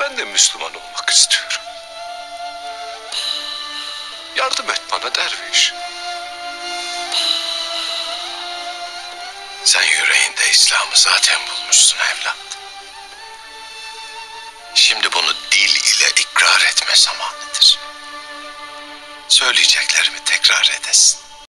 Ben de Müslüman olmak istiyorum. Yardım et bana derviş. Sen yüreğinde İslam'ı zaten bulmuşsun evlat. Şimdi bunu dil ile ikrar etme zamanıdır. Söyleyeceklerimi tekrar edesin.